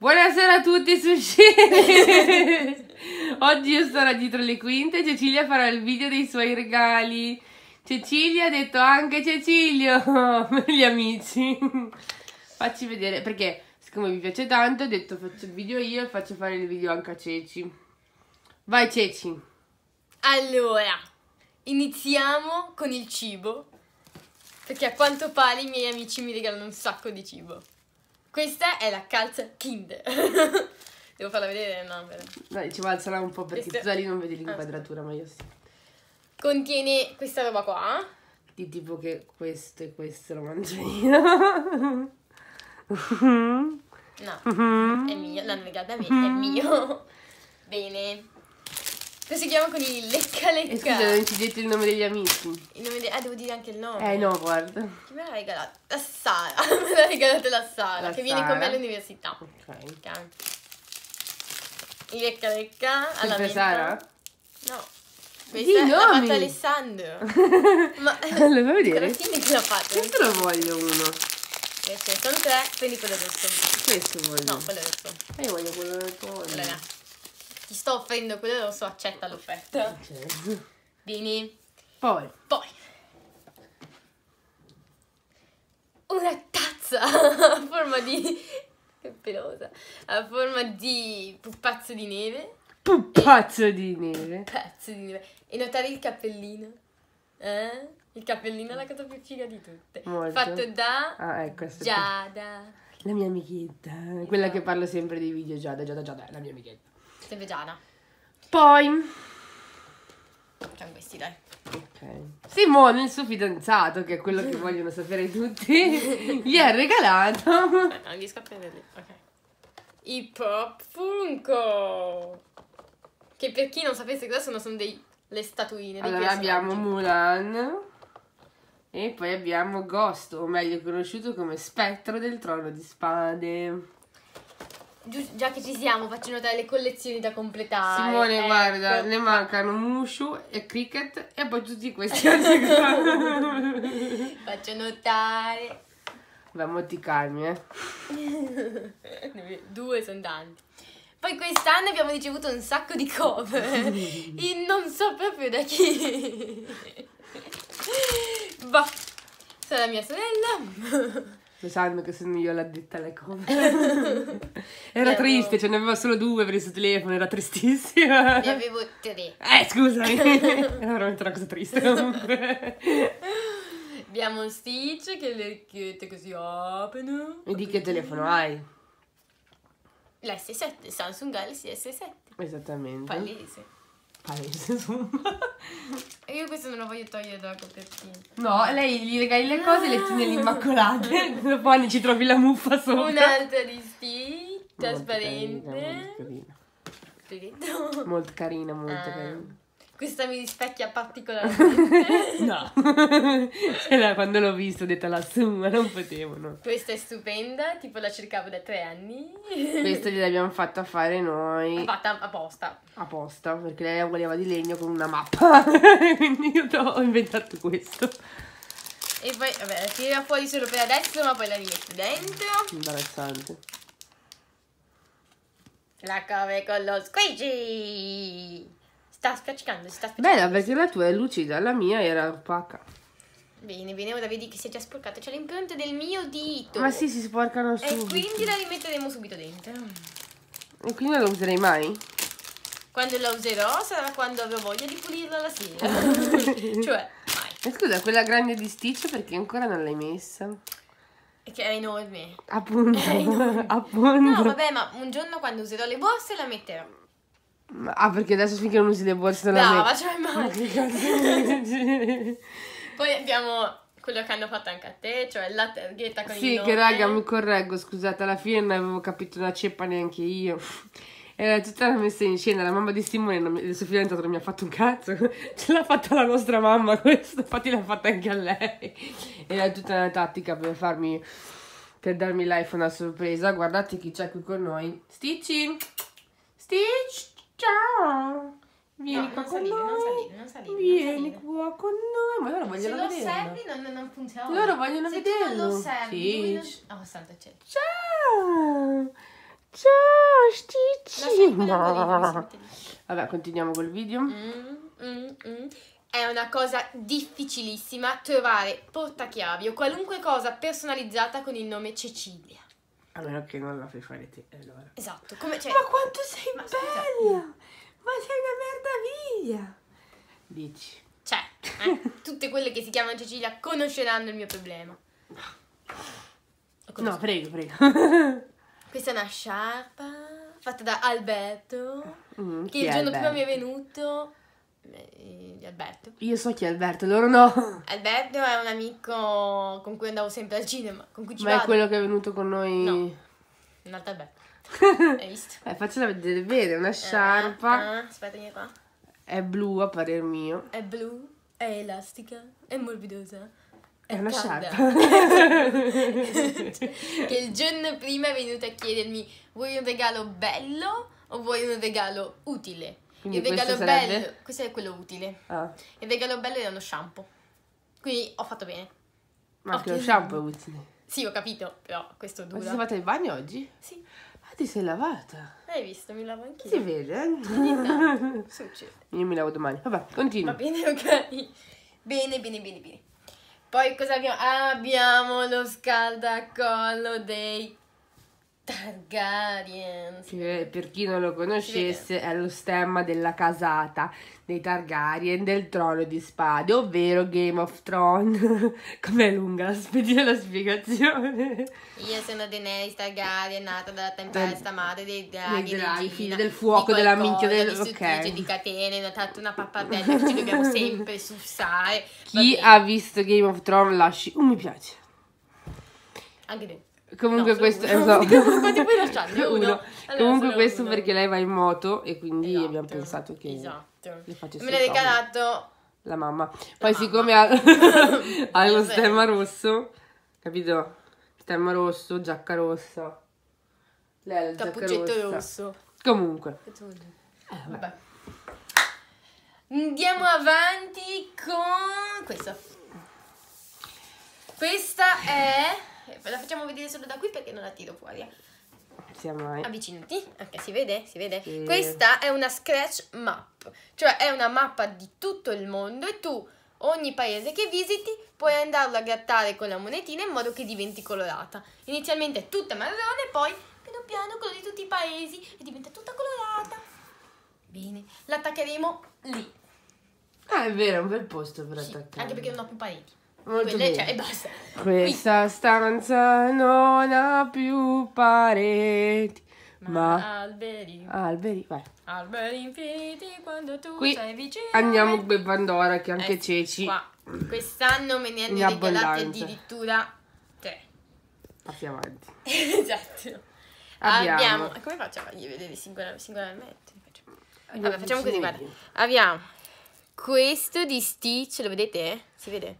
Buonasera a tutti sushi! Oggi io sarò dietro le quinte, Cecilia farà il video dei suoi regali. Cecilia ha detto anche Cecilio per gli amici. Facci vedere, perché siccome mi piace tanto ho detto faccio il video io e faccio fare il video anche a Ceci. Vai Ceci! Allora, iniziamo con il cibo. Perché a quanto pare i miei amici mi regalano un sacco di cibo. Questa è la calza Kinder. Devo farla vedere? No, bene. Dai, ci va alzala un po' perché Questo- tu da lì non vedi Ah, l'inquadratura, ma io sì. Contiene questa roba qua. Di tipo che questo e questo lo mangio io. No, è mio. L'hanno regalato a me, è mio. Bene. Proseguiamo con il lecca E lecca. scusa, non ci dite il nome degli amici. Il nome de- Ah, devo dire anche il nome. Eh no, guarda. Chi me l'ha regalato? La Sara. me l'ha regalato la Sara, La che viene con me Sara. all'università. Ok. Ok. Il lecca lecca alla Sempre menta. Sara? No. Questa l'ha nomi. fatta Alessandro. Ma Lo vuoi vedere? Alla chi l'ha fatto? Questo lo voglio uno. Queste sono tre, prendi quello rosso. Questo voglio. No, quello rosso. E io voglio quello del tuo. Allora, ti sto offrendo quello rosso, accetta l'offerta. Vieni. Poi, Poi. Una tazza a forma di... Che pelosa. A forma di pupazzo di neve. pupazzo di neve. Pezzo di neve. E notare il cappellino. Eh? Il cappellino è la cosa più figa di tutte. Molto. Fatto da Ah, ecco, Giada. la mia amichetta. Quella che parlo sempre dei video Giada, Giada, Giada, è la mia amichetta. Sempre Giada. Poi, Facciamo questi, dai. ok. Simone, il suo fidanzato, che è quello che vogliono sapere tutti, gli ha regalato. Eh, non riesco a prenderli. Ok. I Pop Funko. Che per chi non sapesse cosa sono, sono dei, le statuine. dei Allora abbiamo. Mulan e poi abbiamo Ghost, o meglio conosciuto come Spettro del Trono di Spade. Già che ci siamo, faccio notare le collezioni da completare. Simone, Ecco. guarda, ne mancano Mushu e Cricket e poi tutti questi altri. Faccio notare. Beh, mo ti calmi, eh. Due sono tanti. Poi quest'anno abbiamo ricevuto un sacco di cover. e non so proprio da chi. Bah. Sarà mia sorella. Lo sanno che sono io l'addetta alle cover. Era triste, ce ne aveva solo due per il suo telefono, era tristissima. Ne avevo tre. Eh, scusami. Era veramente una cosa triste comunque. Abbiamo un Stitch che le orecchiette così aprono. E di che telefono hai? La S7, Samsung Galaxy S7. Esattamente. Palese. Palese, insomma. Io questo non lo voglio togliere dalla copertina. No, lei gli regali le cose e le tiene lì immacolate. Dopo anni ci trovi la muffa sopra. Un'altra di Molto trasparente. carina? Molto carina, molto carina. Molto Ah. carina. Questa mi rispecchia particolarmente. No. Cioè, quando l'ho visto ho detto lassù, ma non potevano. Questa è stupenda, tipo la cercavo da tre anni. Questo gliel'abbiamo fatta fare noi Fatta apposta. apposta perché lei la voleva di legno con una mappa. Quindi io ho inventato questo. E poi, vabbè, la tira fuori solo per adesso, ma poi la rimetto dentro. Imbarazzante. La cover con lo squeegee. Sta spiaccicando, si sta spiaccicando. Bella perché la tua è lucida, la mia era opaca. Bene, bene, ora vedi che si è già sporcato. C'è l'impronta del mio dito. Ma sì, si sporcano E subito. quindi la rimetteremo subito dentro. E quindi non lo userei mai? Quando la userò sarà quando avrò voglia di pulirla la sera. cioè, mai. E scusa, quella grande di Stitch perché ancora non l'hai messa? Che è enorme. Appunto, È enorme. appunto. No, vabbè, ma un giorno quando userò le borse la metterò. Ah, perché adesso finché non usi le borse non la Brava, metti. cioè Ma mai. che cazzo dici? Poi abbiamo quello che hanno fatto anche a te, cioè la targhetta con Sì, nome. che raga, mi correggo, scusate, alla fine non avevo capito una ceppa neanche io. Era tutta una messa in scena, la mamma di Simone, non mi- il suo fidanzato non mi ha fatto un cazzo, ce l'ha fatta la nostra mamma questa, infatti l'ha fatta anche a lei. Era tutta una tattica per farmi, per darmi l'iPhone a sorpresa, guardate chi c'è qui con noi. Stitchy! Stitch, ciao! Vieni No, qua non con salire, noi. non salire, non salire, non Vieni salire. qua con noi, ma loro Se vogliono lo vederlo. osservi non, non funziona. Loro vogliono Se tu non vederlo. lo osservi, Sì. non- Oh, santo cielo. Ciao! Ciao! Ma... Vabbè, continuiamo col video. Mm, mm, mm. È una cosa difficilissima trovare portachiavi o qualunque cosa personalizzata con il nome Cecilia. A meno che non la fai fare te. Allora. Esatto, come cioè, Ma quanto sei Ma scusa. bella! Ma sei una meraviglia! Dici. cioè, eh, tutte quelle che si chiamano Cecilia conosceranno il mio problema. No, prego, prego. Questa è una sciarpa fatta da Alberto, Mm, che il giorno prima mi è venuto. Eh, di Alberto. Io so chi è Alberto, loro no. Alberto è un amico con cui andavo sempre al cinema, con cui ci Ma è vado. quello che è venuto con noi. No. Un altro Alberto. Hai visto? Eh, faccela vedere bene, una sciarpa. Ah, ah, aspetta, vieni qua. È blu a parer mio. È blu, è elastica, è morbidosa. È, È una calda. sciarpa. che il giorno prima è venuto a chiedermi vuoi un regalo bello o vuoi un regalo utile? Quindi il regalo questo sarebbe? bello, questo è quello utile. Ah, Il regalo bello era uno shampoo. Quindi ho fatto bene. ma anche lo shampoo è utile. Sì, ho capito, però questo Ma ti sei dura. fatta il bagno oggi? Sì, Ah, ti sei lavata. hai visto, mi lavo anch'io. Si vede, eh? Succede. Io mi lavo domani. Vabbè, continua. Va bene, ok. Bene, bene, bene, bene. Poi cosa abbiamo? Abbiamo lo scaldacollo dei Targaryen. Che per chi non lo conoscesse è lo stemma della casata dei Targaryen del trono di spade, ovvero Game of Thrones. Com'è lunga la, la spiegazione? Io sono Daenerys Targaryen, nata dalla tempesta, madre dei draghi, Dei draghi, regina, figli del fuoco, di della minchia del- distruttrice ok. di catene, ho dato una pappardella che ci dobbiamo sempre sussare. Chi ha visto Game of Thrones lasci un mi piace. Anche te. Comunque No, questo uno. esatto. Quanti puoi lasciarne? Uno. Uno. Allora, Comunque questo uno. perché lei va in moto e quindi Esatto. abbiamo pensato che Esatto. le facesse Me l'ha regalato la mamma. Poi mamma. siccome ha, ha lo stemma rosso, capito? Stemma rosso, giacca rossa. Lei ha la giacca cappuccetto rossa. rosso. Comunque. Vuol dire? Vabbè. Andiamo avanti con questa. Questa è. Vedere solo da qui perché non la tiro fuori. eh. Sia mai. Avvicinati. Ok, si vede? Si vede? Sì. Questa è una scratch map, cioè è una mappa di tutto il mondo e tu ogni paese che visiti puoi andarlo a grattare con la monetina in modo che diventi colorata. Inizialmente è tutta marrone, poi piano piano colori tutti i paesi e diventa tutta colorata. Bene, l'attaccheremo lì. Ah, è vero, è un bel posto per Sì, attaccare. anche perché non ho più pareti. Molto Quelle, cioè, e basta. Questa stanza non ha più pareti, ma alberi, alberi. Vai. alberi infiniti quando tu Qui sei vicino. Andiamo con Pandora che anche Eh Ceci qua. Quest'anno me ne hanno abbondanza. addirittura tre. passi avanti. esatto. Abbiamo- Come faccio a fargli vedere singolar- singolarmente? Vabbè, facciamo così, guarda. Abbiamo questo di Stitch, lo vedete? Si vede?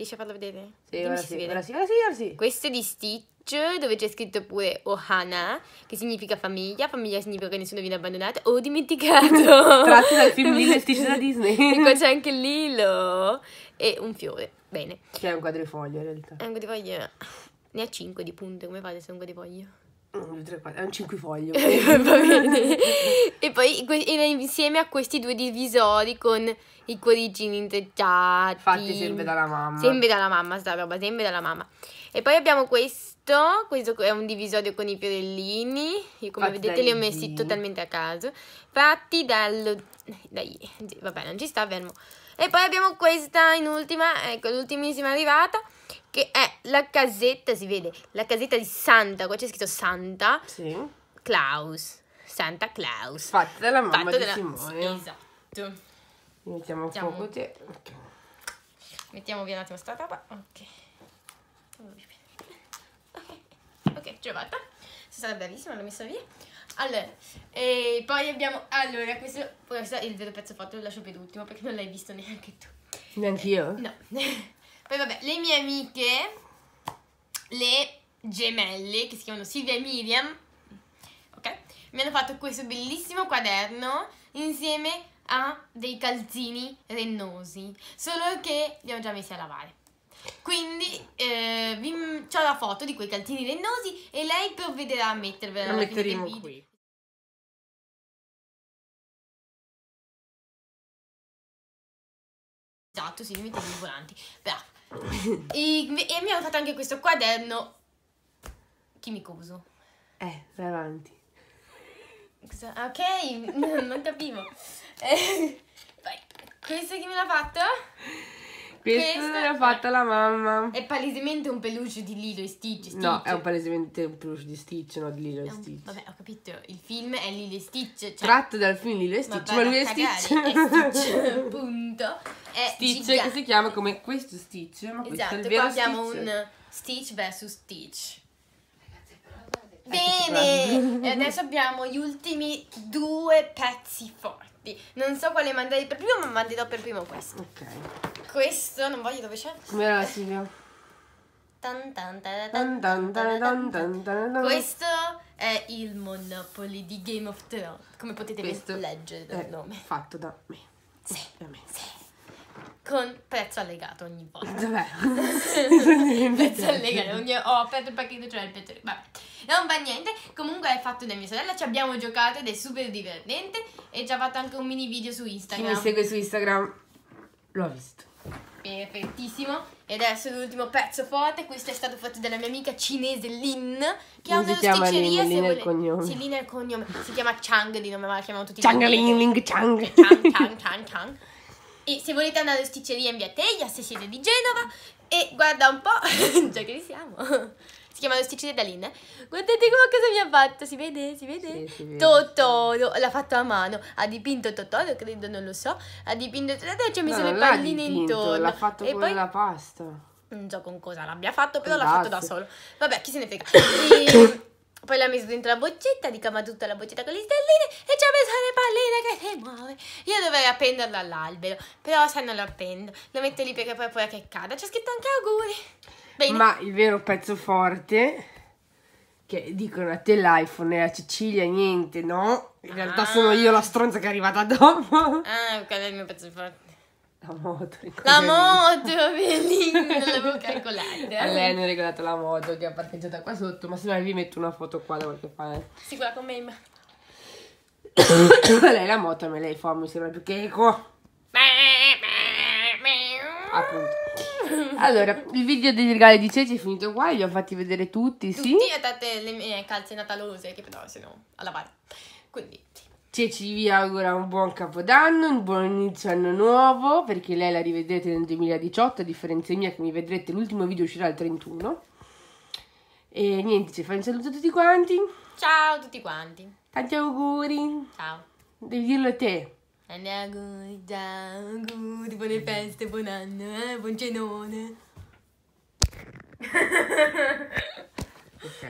Riesci a farlo vedere? Sì, ora sì, ora sì, ora sì, ora sì. Questo è di Stitch, dove c'è scritto pure Ohana, che significa famiglia. Famiglia significa che nessuno viene abbandonato. Oh, dimenticato! Tratto dal film Lilo e Stitch da Disney. e qua c'è anche Lilo e un fiore. Bene. Che è un quadrifoglio in realtà. È un quadrifoglio. Ne ha 5 di punte, come fate se è un quadrifoglio? Un, due, tre, quattro. È un cinquifoglio. E poi era insieme a questi due divisori con i cuoricini intrecciati. Fatti sempre dalla mamma. Sempre dalla mamma, sta roba, sempre dalla mamma. E poi abbiamo questo, questo è un divisorio con i fiorellini. Io come Fatti vedete li ho messi zii. totalmente a caso. Fatti dal... Dai, vabbè, non ci sta, fermo. E poi abbiamo questa in ultima, ecco, l'ultimissima arrivata, che è la casetta, si vede, la casetta di Santa, qua c'è scritto Santa Sì. Claus. Santa Claus. Fatti dalla mamma Fatto di dalla- Simone. Esatto. Mettiamo fuoco te. Ok. Mettiamo via un attimo sta roba. Ok. Ok, ok, ce l'ho fatta. Sei stata bravissima, l'ho messa via. Allora, e poi abbiamo... Allora, questo, questo è il vero pezzo fatto, lo lascio per ultimo perché non l'hai visto neanche tu. Neanche io? No. Poi vabbè, le mie amiche, le gemelle, che si chiamano Silvia e Miriam, ok? Mi hanno fatto questo bellissimo quaderno insieme a dei calzini rennosi, solo che li ho già messi a lavare. Quindi eh, vi, ho la foto di quei calzini rennosi e lei provvederà a mettervela. La metteremo qui. Esatto, sì, li mettiamo i volanti. Bravo. E, e mi hanno fatto anche questo quaderno chimicoso. Eh, vai avanti. Cosa- Ok, non capivo. Eh. Questo chi me l'ha fatto? Questo Questa- l'ha fatta la mamma. È palesemente un peluche di Lilo e Stitch. Stitch. No, è un palesemente un peluche di Stitch, no di Lilo e un- Stitch. Vabbè, ho capito. Il film è Lilo e Stitch. Cioè, Tratto dal film Lilo e Stitch, ma, vai lui a è cagare, Stitch. È Stitch, punto. È Stitch gigante. che si chiama come questo Stitch, ma questo è Esatto, il qua vero abbiamo Stitch. un Stitch vs Stitch. Bene! e adesso abbiamo gli ultimi due pezzi forti. Non so quale mandare per primo, ma manderò per primo questo. Ok. Questo, non voglio dove c'è. Come era Silvio? Questo è il Monopoly di Game of Thrones, come potete Questo leggere dal nome. fatto da me. Sì, da me. Sì. Con prezzo allegato ogni volta. Vabbè. prezzo allegato, ogni... ho aperto il pacchetto, c'è il prezzo. Vabbè non fa niente. Comunque è fatto da mia sorella, ci abbiamo giocato ed è super divertente. E ci ha fatto anche un mini video su Chi Instagram. mi segue su Instagram lo ha visto. Perfettissimo. E adesso l'ultimo pezzo forte. Questo è stato fatto dalla mia amica cinese Lin. Che ha Non si una chiama sticceria. Lin, Lin è il cognome. Sì, Lin è il cognome. Si chiama Chang di nome, ma la chiamano tutti Changaling ling chang. Chang, Chang, Chang, Chang. E se volete andare alle sticcerie in via Teglia, se siete di Genova, e guarda un po', già che li siamo, si chiama le sticcerie da Lin. Guardate come cosa mi ha fatto, si vede? Si vede? Sì, si vede. Totoro, l'ha fatto a mano, ha dipinto Totoro, credo, non lo so, ha dipinto Totoro e ci ha messo No, le palline dipinto, intorno. L'ha fatto e con poi la pasta. non so con cosa l'abbia fatto, però l'ha fatto da solo. Vabbè, chi se ne frega. E poi l'ha messo dentro la boccetta, ricava tutta la boccetta con le stelline e ci ha messo le palline che si muove. Io dovrei appenderlo all'albero, però se non lo appendo, lo metto lì perché poi poi che cada. C'è scritto anche auguri. Bene. Ma il vero pezzo forte, che dicono a te l'iPhone e a Cecilia niente, no? In realtà Ah. sono io la stronza che è arrivata dopo. Ah, qual è il mio pezzo forte? La moto. La moto, bellissima, non l'avevo calcolata. A lei hanno regalato la moto che è parcheggiata qua sotto, ma se no vi metto una foto qua da qualche parte. Sì, quella con me. ma- lei la moto me lei fa, mi sembra più che eco. Appunto. Allora, il video dei regali di Ceci è finito qua, li ho fatti vedere tutti, sì. Tutti e date le mie calze natalose che però se no a lavare. Quindi, sì. Ceci vi augura un buon capodanno, un buon inizio anno nuovo, perché lei la rivedrete nel 2018, a differenza mia che mi vedrete l'ultimo video uscirà il 31. E niente, ci fai un saluto a tutti quanti. Ciao a tutti quanti. Tanti auguri. Ciao. Devi dirlo te. Buone feste, buon anno, eh, buon cenone.